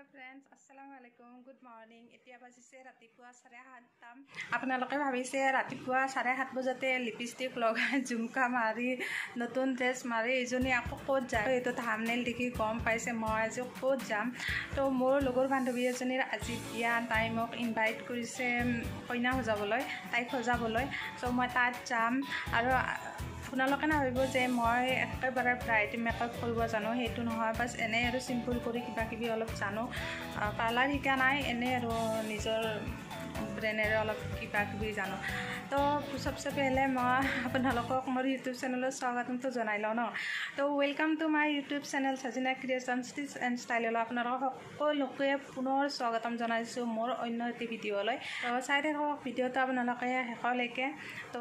Hello friends আসসালামু আলাইকুম good morning এতিয়া বাজিছে ৰাতিপুৱা চাৰে সাতটা আপোনালোকে ভাবিছে ৰাতিপুৱা চাৰে সাত বজাতে লিপষ্টিক লগাই জুমকা মাৰি নতুন ড্ৰেছ মাৰি ইজনী আকৌ ক'ত যায় এইটো থামনেল দেখি গম পাইছে মই আজি ক'ত যাম তো মোৰ লগৰ বান্ধৱী এজনীৰ আজি বিয়া তাই মোক ইনভাইট কৰিছে কইনা সজাবলৈ তাইক সজাবলৈ চ' মই তাত যাম আৰু আপোনালোকে নাভাবিব যে মই একেবাৰে ব্ৰাইড মেকআপ কৰিব জানো সেইটো নহয় বাছ এনেই আৰু চিম্পুল কৰি কিবা কিবি অলপ জানো। পাৰ্লাৰ শিকা নাই এনেই আৰু নিজৰ ব্ৰেনেৰে অলপ কিবা কিবি জানো। তো চবচে পেহলে মই আপোনালোকক মোৰ ইউটিউব চেনেলত স্বাগতমটো জনাই লওঁ ন। তো welcome to my YouTube channel Chajina creation stitch and ষ্টাইললৈ আপোনালোকক সকলোকে পুনৰ স্বাগতম জনাইছোঁ মোৰ অন্য এটি ভিডিঅ'লৈ তো চাই থাকক ভিডিঅ'টো আপোনালোকে শেষলৈকে। তো